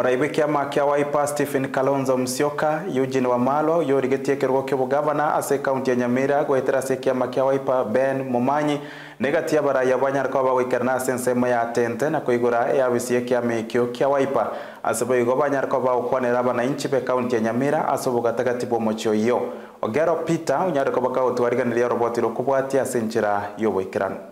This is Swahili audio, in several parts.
mũraibu kia waipa Stephen Kalonzo Musyoka Eugene Wamalwa yũrigetie kirugo kĩa gavana ase kaunti ya Nyamira gwetera ase kiama kia waipa Ben Momanyi negatia baraya banyaruka bagoikara na ase ensemo ya tente na kũigũra yabicie kĩama ekio kia waipa ase boigo banyarko bagokwanera bananchi be kaunti ya Nyamira ase obogatagati bwa omochio iyo Ogero Peter unyariko bakagũtwariganĩria roboti rokobwatia ase njĩra ya umurai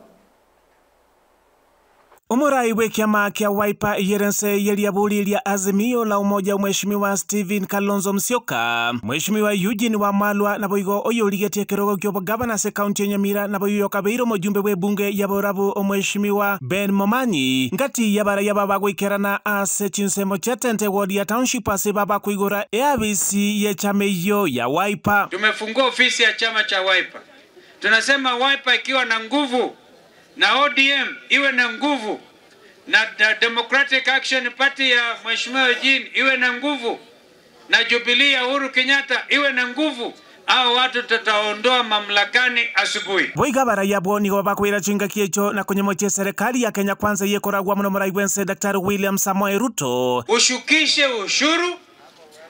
we kiama kia Wiper yerense yeliaburilia azimio la umoja mheshimiwa Stephen Kalonzo Musyoka. Mheshimiwa Eugene Wamalwa na boigo oyorigetie kirogo kyo gavana se kaunti ya Nyamira na boiyo kabeiro mujumbe we bunge ya borabu mheshimiwa Ben Momanyi. Ngati ya bara ya baba gwikerana ase chinsemo cha tente ward ya township ase baba kuigora eabisi ye chama iyo ya Wiper. Tumefungua ofisi ya chama cha Wiper. Tunasema Wiper ikiwa na nguvu na ODM iwe na nguvu na the Democratic Action Party ya Mheshimiwa Eugene iwe na nguvu na Jubilee ya Uhuru Kenyatta iwe na nguvu, au watu tutaondoa mamlakani asubuhi. boiga baraya bo nigo bakwira chinga kiecho na kunyemochia serikali ya Kenya kwanza yekoragwa muno murai wense Daktari William Samoei Ruto Ushukishe ushuru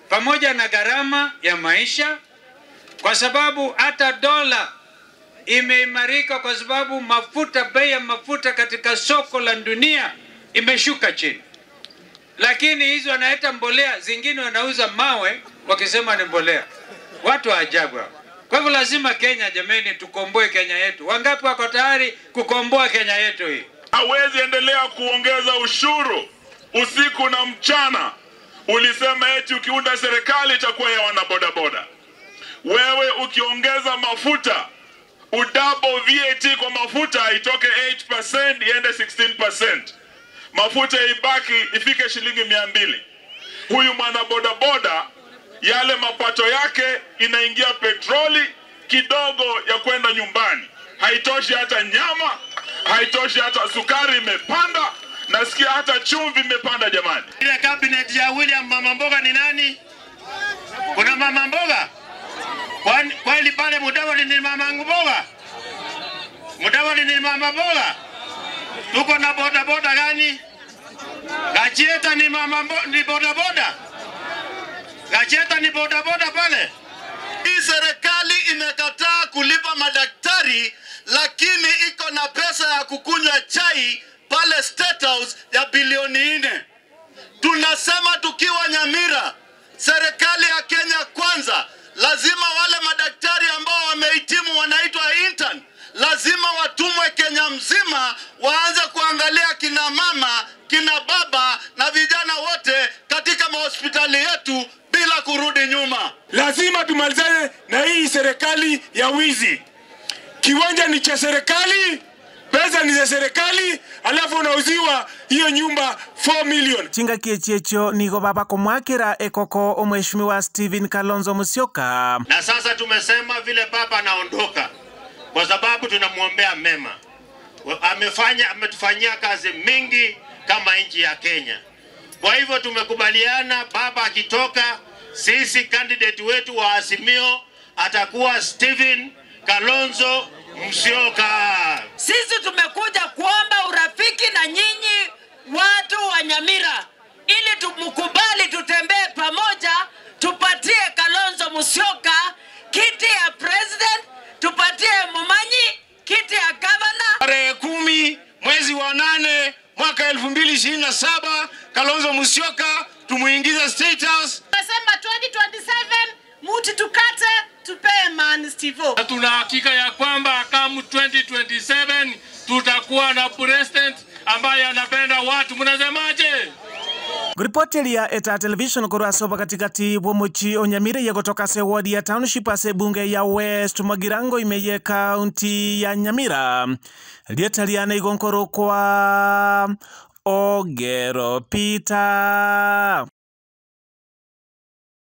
pamoja na gharama ya maisha, kwa sababu hata dola imeimarika, kwa sababu mafuta, bei ya mafuta katika soko la dunia imeshuka chini, lakini hizi wanaleta mbolea zingine, wanauza mawe wakisema ni mbolea. Watu wa ajabu hao. Kwa hivyo lazima Kenya, jameni, tukomboe Kenya yetu. Wangapi wako tayari kukomboa Kenya yetu hii? hawezi endelea kuongeza ushuru usiku na mchana. Ulisema eti ukiunda serikali itakuwa ya wanabodaboda. Wewe ukiongeza mafuta udouble VAT kwa mafuta itoke 8% iende 16%, mafuta ibaki ifike shilingi mia mbili. Huyu mwana mwanabodaboda yale mapato yake inaingia petroli kidogo ya kwenda nyumbani, haitoshi hata nyama, haitoshi hata sukari imepanda, nasikia hata chumvi imepanda. Jamani, Ile kabineti ya William mama mboga ni nani? Kuna mama mboga? Kweli pale Mudavadi ni mama mboga? Mudavadi ni mama mboga? Tuko na boda boda gani? Gachieta ni mama ni boda boda? Gachieta ni boda boda pale? Hii serikali imekataa kulipa madaktari, lakini iko na pesa ya kukunywa chai pale State House ya bilioni nne. Tunasema tukiwa Nyamira, serikali ya Kenya kwanza, lazima wale madaktari serikali ya wizi. Kiwanja ni cha serikali, pesa ni za serikali, alafu unauziwa hiyo nyumba 4 million. chinga kiechecho nigo baba kumwakira ekoko mheshimiwa Stephen Kalonzo Musyoka Na sasa tumesema vile baba anaondoka, kwa sababu tunamwombea mema. Amefanya, ametufanyia kazi mingi kama nchi ya Kenya. Kwa hivyo tumekubaliana, baba akitoka, sisi kandidati wetu wa Azimio atakuwa Stephen Kalonzo Musyoka. Sisi tumekuja kuomba urafiki na nyinyi watu wa Nyamira ili tumkubali, tutembee pamoja, tupatie Kalonzo Musyoka kiti ya president, tupatie Mumanyi kiti ya governor. Tarehe kumi mwezi wa nane mwaka elfu mbili ishirini na saba Kalonzo Musyoka tumuingiza State House. Nasema 2027 muti tukate tupee man Stivo. na tuna hakika ya kwamba kamu 2027 tutakuwa na president ambaye anapenda watu. Mnasemaje? kuripotelia eta television korwa soba katikati bwomochi onyamire yegotoka se wodi ya township ase bunge ya west magirango imeye kaunti ya nyamira lietaliana igonkoro kwa ogero peter